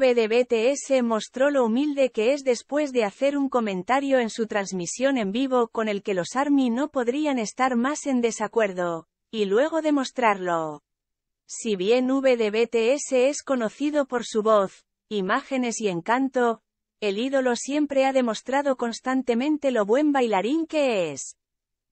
V BTS mostró lo humilde que es después de hacer un comentario en su transmisión en vivo con el que los ARMY no podrían estar más en desacuerdo, y luego demostrarlo. Si bien V de BTS es conocido por su voz, imágenes y encanto, el ídolo siempre ha demostrado constantemente lo buen bailarín que es.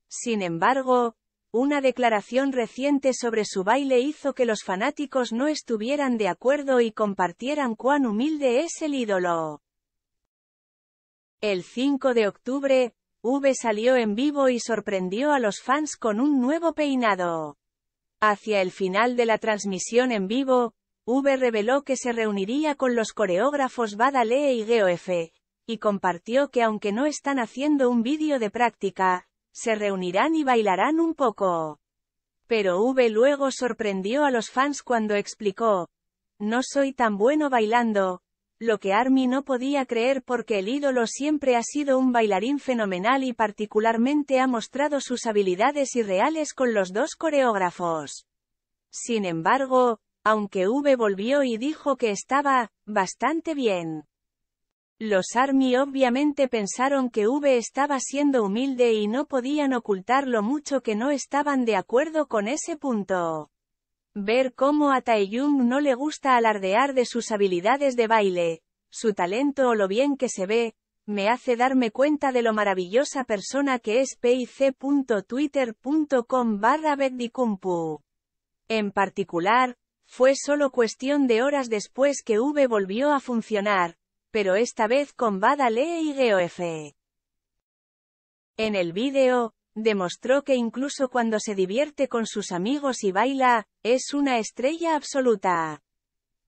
Sin embargo, una declaración reciente sobre su baile hizo que los fanáticos no estuvieran de acuerdo y compartieran cuán humilde es el ídolo. El 5 de octubre, V salió en vivo y sorprendió a los fans con un nuevo peinado. Hacia el final de la transmisión en vivo, V reveló que se reuniría con los coreógrafos Badalee y Geof, y compartió que aunque no están haciendo un vídeo de práctica, se reunirán y bailarán un poco. Pero V luego sorprendió a los fans cuando explicó, no soy tan bueno bailando, lo que Army no podía creer porque el ídolo siempre ha sido un bailarín fenomenal y particularmente ha mostrado sus habilidades irreales con los dos coreógrafos. Sin embargo, aunque V volvió y dijo que estaba, bastante bien. Los Army obviamente pensaron que V estaba siendo humilde y no podían ocultar lo mucho que no estaban de acuerdo con ese punto. Ver cómo a Taeyong no le gusta alardear de sus habilidades de baile, su talento o lo bien que se ve, me hace darme cuenta de lo maravillosa persona que es pic.twitter.com barra En particular, fue solo cuestión de horas después que V volvió a funcionar, pero esta vez con Bada Lee y Geof. En el vídeo, demostró que incluso cuando se divierte con sus amigos y baila, es una estrella absoluta.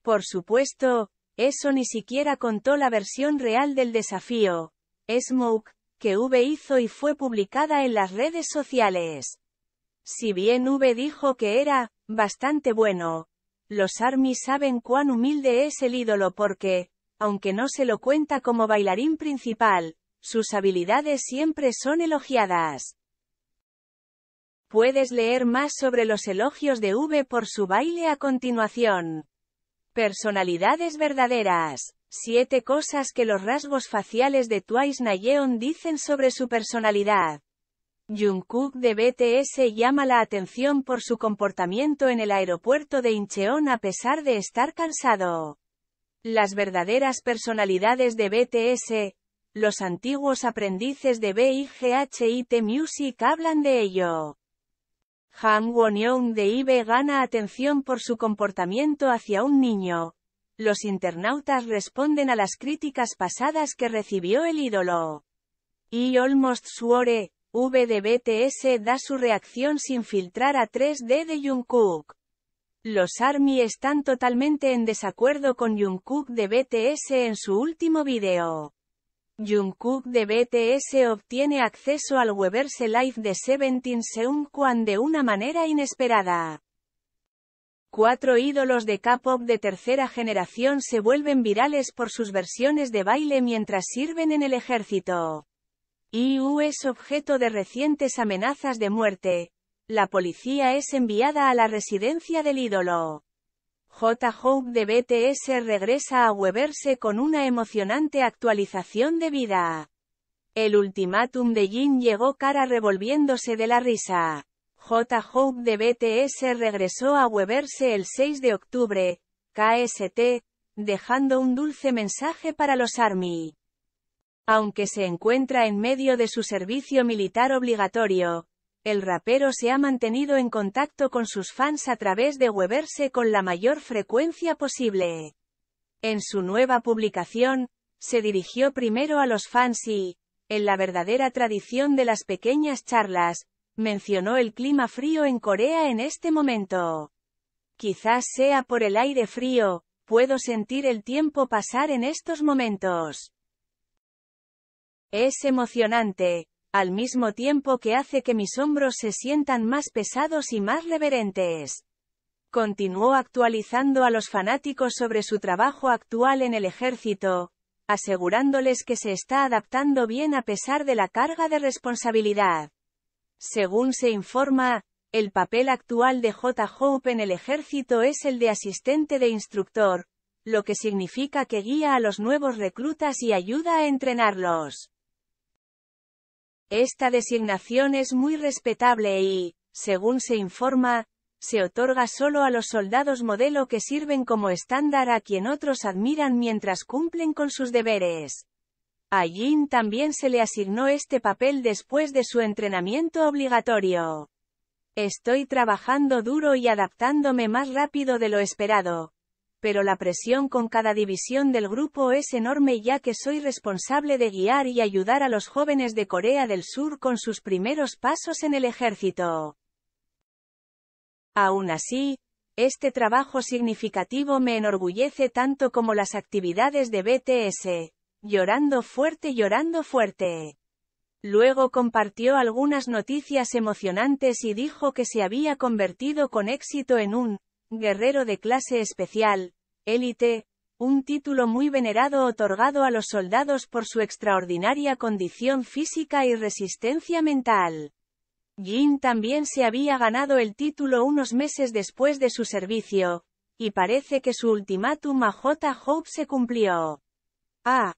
Por supuesto, eso ni siquiera contó la versión real del desafío, Smoke, que V hizo y fue publicada en las redes sociales. Si bien V dijo que era, bastante bueno, los ARMY saben cuán humilde es el ídolo porque, aunque no se lo cuenta como bailarín principal, sus habilidades siempre son elogiadas. Puedes leer más sobre los elogios de V por su baile a continuación. Personalidades verdaderas. Siete cosas que los rasgos faciales de Twice Nayeon dicen sobre su personalidad. Jungkook de BTS llama la atención por su comportamiento en el aeropuerto de Incheon a pesar de estar cansado. Las verdaderas personalidades de BTS, los antiguos aprendices de BIGHIT Music hablan de ello. Han Won-young de IB gana atención por su comportamiento hacia un niño. Los internautas responden a las críticas pasadas que recibió el ídolo. Y Almost Swore, V de BTS da su reacción sin filtrar a 3D de Jungkook. Los ARMY están totalmente en desacuerdo con Jungkook de BTS en su último video. Jungkook de BTS obtiene acceso al Weverse Live de Seventeen Seungkwan de una manera inesperada. Cuatro ídolos de K-pop de tercera generación se vuelven virales por sus versiones de baile mientras sirven en el ejército. IU es objeto de recientes amenazas de muerte, la policía es enviada a la residencia del ídolo. J-Hope de BTS regresa a Weverse con una emocionante actualización de vida. El ultimátum de Jin llegó cara revolviéndose de la risa. J-Hope de BTS regresó a Weverse el 6 de octubre, KST, dejando un dulce mensaje para los ARMY. Aunque se encuentra en medio de su servicio militar obligatorio, el rapero se ha mantenido en contacto con sus fans a través de Weverse con la mayor frecuencia posible. En su nueva publicación, se dirigió primero a los fans y, en la verdadera tradición de las pequeñas charlas, mencionó el clima frío en Corea en este momento. Quizás sea por el aire frío, puedo sentir el tiempo pasar en estos momentos. Es emocionante, al mismo tiempo que hace que mis hombros se sientan más pesados y más reverentes. Continuó actualizando a los fanáticos sobre su trabajo actual en el ejército, asegurándoles que se está adaptando bien a pesar de la carga de responsabilidad. Según se informa, el papel actual de J. Hope en el ejército es el de asistente de instructor, lo que significa que guía a los nuevos reclutas y ayuda a entrenarlos. Esta designación es muy respetable y, según se informa, se otorga solo a los soldados modelo que sirven como estándar a quien otros admiran mientras cumplen con sus deberes. A Jin también se le asignó este papel después de su entrenamiento obligatorio. Estoy trabajando duro y adaptándome más rápido de lo esperado, pero la presión con cada división del grupo es enorme ya que soy responsable de guiar y ayudar a los jóvenes de Corea del Sur con sus primeros pasos en el ejército. Aún así, este trabajo significativo me enorgullece tanto como las actividades de BTS. Llorando fuerte, llorando fuerte. Luego compartió algunas noticias emocionantes y dijo que se había convertido con éxito en un guerrero de clase especial, élite, un título muy venerado otorgado a los soldados por su extraordinaria condición física y resistencia mental. Jin también se había ganado el título unos meses después de su servicio, y parece que su ultimátum a J. Hope se cumplió. Ah.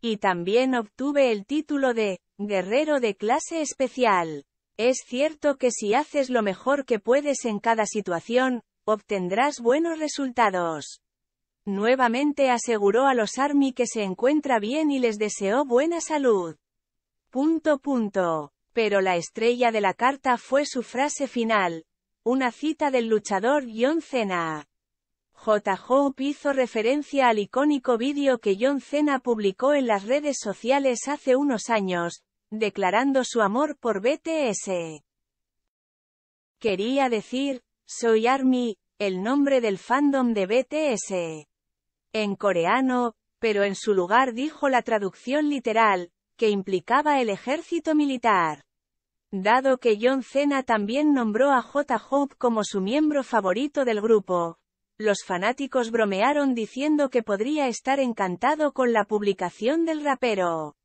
Y también obtuve el título de guerrero de clase especial. Es cierto que si haces lo mejor que puedes en cada situación, obtendrás buenos resultados. Nuevamente aseguró a los Army que se encuentra bien y les deseó buena salud. Punto punto. Pero la estrella de la carta fue su frase final. Una cita del luchador John Cena. J. Hope hizo referencia al icónico vídeo que John Cena publicó en las redes sociales hace unos años, declarando su amor por BTS. Quería decir, soy Army, el nombre del fandom de BTS. En coreano, pero en su lugar dijo la traducción literal, que implicaba el ejército militar. Dado que John Cena también nombró a J. Hope como su miembro favorito del grupo, los fanáticos bromearon diciendo que podría estar encantado con la publicación del rapero.